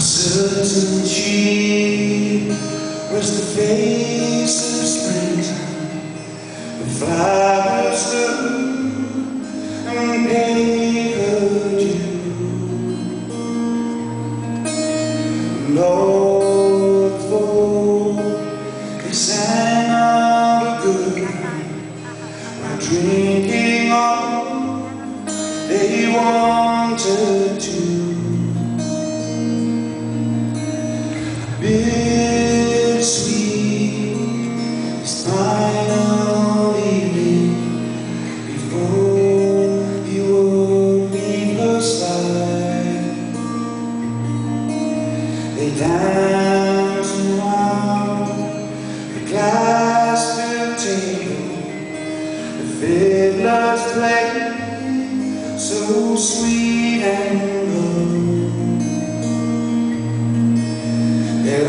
certain she was the face of springtime. The flowers grew and the folk, they sang good while drinking all they wanted the glass-filled table. The fiddlers played so sweet and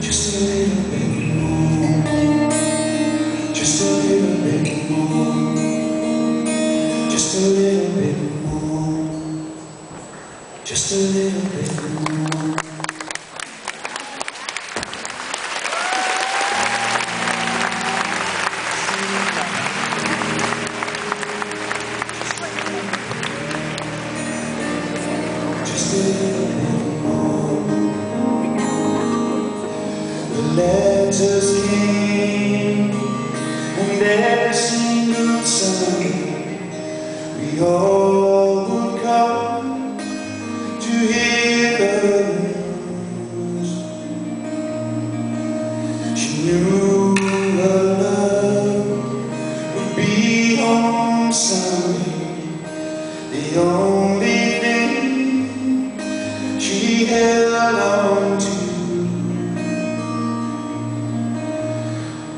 just live a little bit more. Just a little bit more. Just a little bit more. Just a little bit more, The letters came, and every single Sunday we all would come to hear the news. She knew her love would be home Sunday.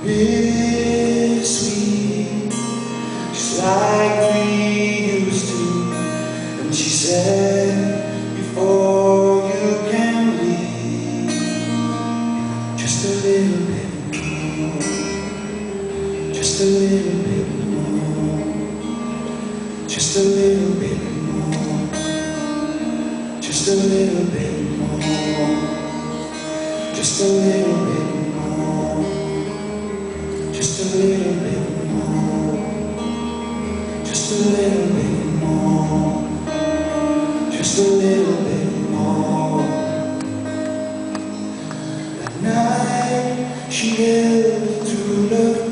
Bittersweet, just like we used to. And she said, before you can leave, just a little bit more, just a little bit more. Just a little bit more. Just a little bit more. Just a little bit. Just a little bit more. Just a little bit more. Just a little bit more. That night she held through love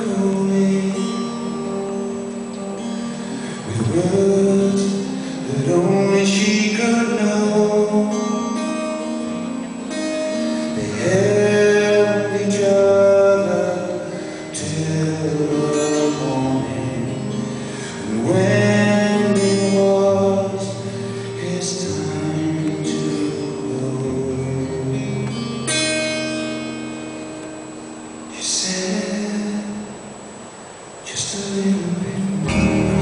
Just a little bit more.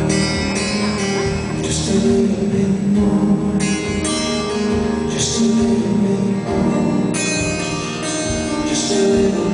Just a little bit more. Just a little bit more. Just a little